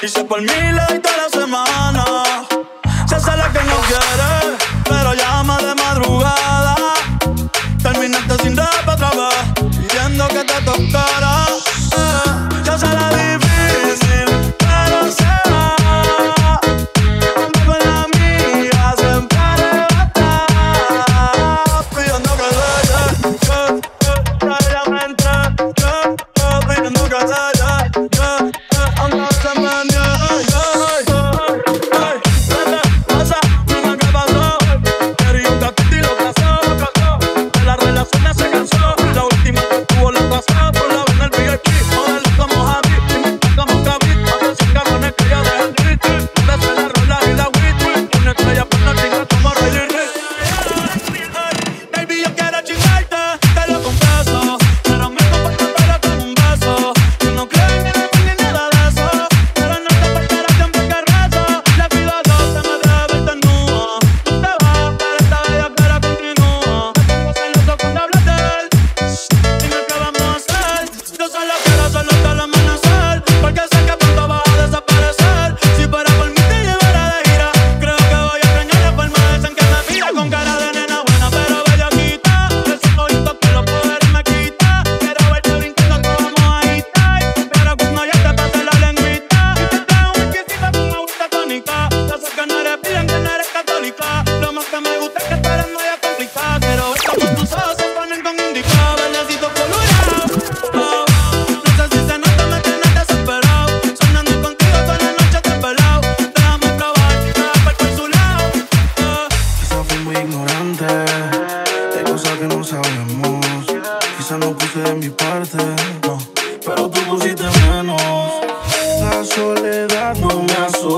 Dice por mí le doy toda la semana. Se hace la que no quiere, pero llama de madrugada. Terminaste sin rap otra vez, pidiendo que te tocara. que no sabemos. Quizás no puse de mi parte, no, pero tú pusiste menos. La soledad no me asombra.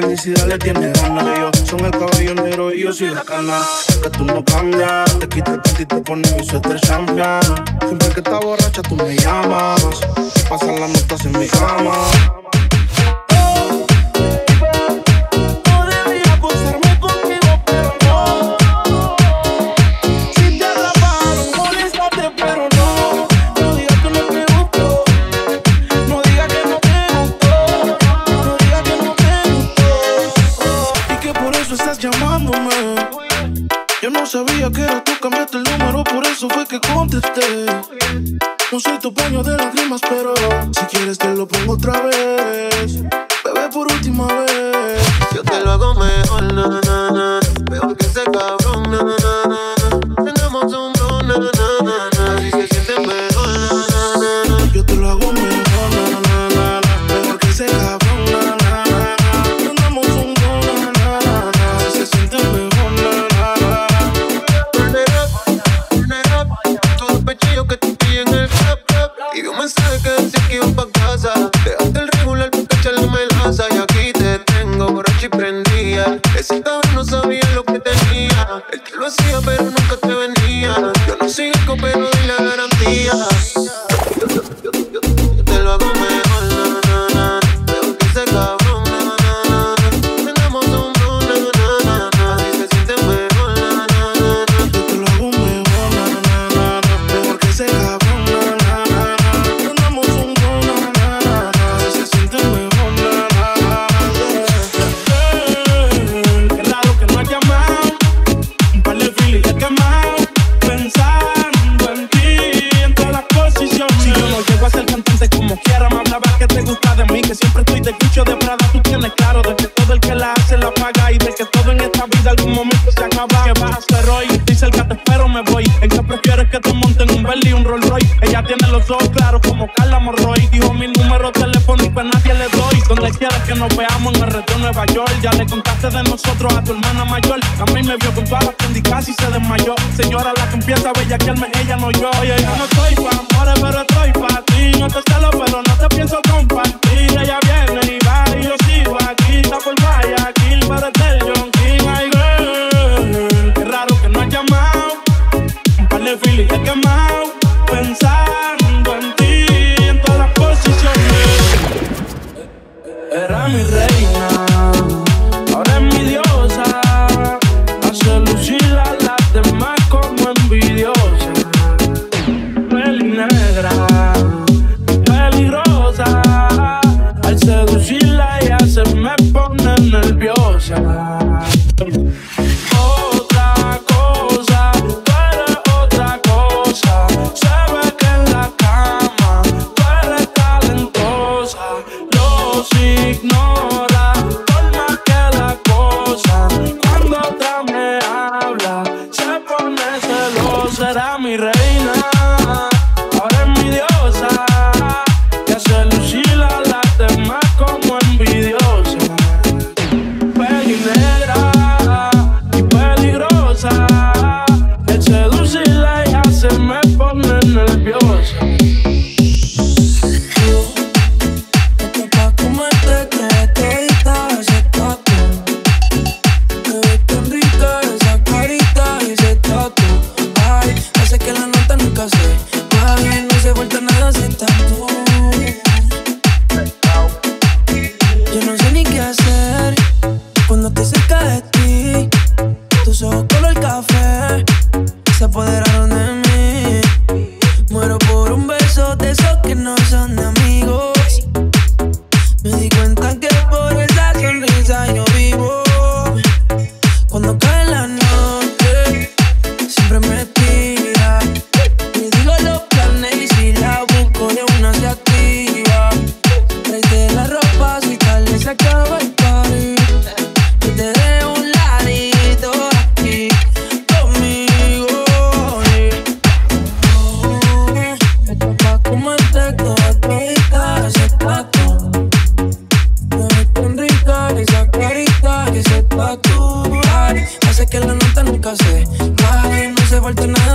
felicidad le tiene ganas. Ellos son el caballo negro y yo soy la cana. Que tú no cambias, te quitas el y te pones mi suéter champion. Siempre que estás borracha tú me llamas. Pasan las notas en mi cama. eso fue que contesté. No soy tu paño de lágrimas, pero si quieres te lo pongo otra vez. Bebé, por última vez. Yo te lo hago mejor, na. Peor que ese cabrón, na, un don, na, na. yo que te estoy en el club, club. Y vi un mensaje que siempre estoy de cucho de Prada. Tú tienes claro de que todo el que la hace la paga y de que todo en esta vida algún momento se acaba. ¿Qué vas a hacer hoy? Dice el que te espero, me voy. ¿En qué prefieres que te monten un Bentley y un Rolls Royce? Ella tiene los ojos claros como Carla Morroy. Dijo mi número telefónico a nadie le doy. Donde quieras que nos veamos en el reto Nueva York. Ya le contaste de nosotros a tu hermana mayor. A mí me vio con todas las casi se desmayó. Señora, la que empieza a ella no yo. Yo no estoy pa' amores, pero estoy pa' ti. No te celo, pero no te pienso compartir. Era mi reina, ahora es mi diosa. Hace lucir a las demás como envidiosa. Peli negra, peligrosa. Al seducirla ella se me pone nerviosa.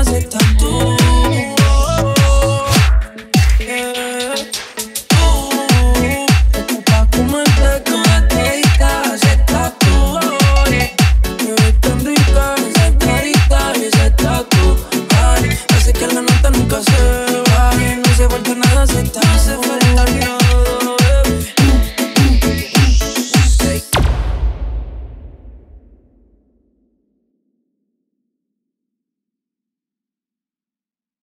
aceptas tú.